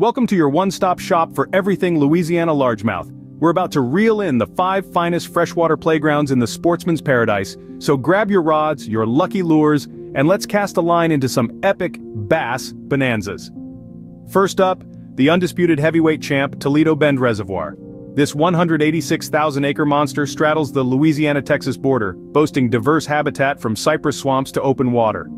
Welcome to your one-stop shop for everything Louisiana largemouth. We're about to reel in the five finest freshwater playgrounds in the sportsman's paradise, so grab your rods, your lucky lures, and let's cast a line into some epic bass bonanzas. First up, the undisputed heavyweight champ Toledo Bend Reservoir. This 186,000-acre monster straddles the Louisiana-Texas border, boasting diverse habitat from cypress swamps to open water.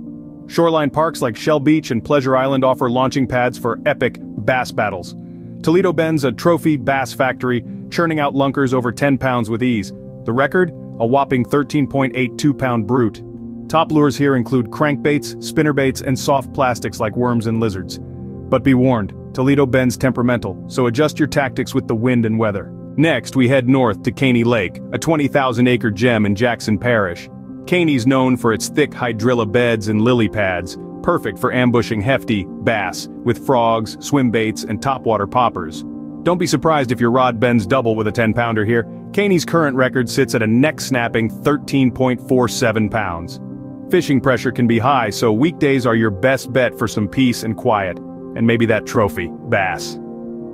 Shoreline parks like Shell Beach and Pleasure Island offer launching pads for epic bass battles. Toledo Bend's a trophy bass factory, churning out lunkers over 10 pounds with ease. The record? A whopping 13.82-pound brute. Top lures here include crankbaits, spinnerbaits, and soft plastics like worms and lizards. But be warned, Toledo Bend's temperamental, so adjust your tactics with the wind and weather. Next, we head north to Caney Lake, a 20,000-acre gem in Jackson Parish. Caney's known for its thick hydrilla beds and lily pads, perfect for ambushing hefty bass with frogs, swim baits, and topwater poppers. Don't be surprised if your rod bends double with a 10-pounder here. Caney's current record sits at a neck-snapping 13.47 pounds. Fishing pressure can be high, so weekdays are your best bet for some peace and quiet, and maybe that trophy, bass.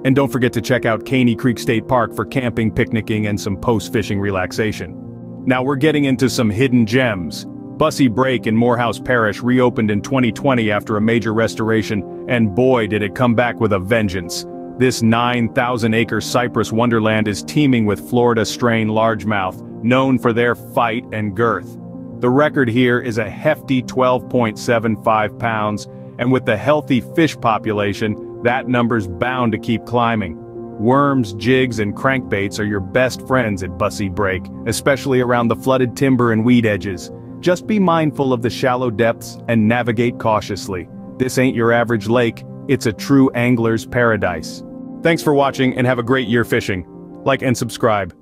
And don't forget to check out Caney Creek State Park for camping, picnicking, and some post-fishing relaxation. Now we're getting into some hidden gems. Bussey Brake in Morehouse Parish reopened in 2020 after a major restoration, and boy did it come back with a vengeance. This 9,000-acre cypress wonderland is teeming with Florida strain largemouth, known for their fight and girth. The record here is a hefty 12.75 pounds, and with the healthy fish population, that number's bound to keep climbing. Worms, jigs, and crankbaits are your best friends at Bussey Brake, especially around the flooded timber and weed edges. Just be mindful of the shallow depths and navigate cautiously. This ain't your average lake, it's a true angler's paradise. Thanks for watching and have a great year fishing. Like and subscribe.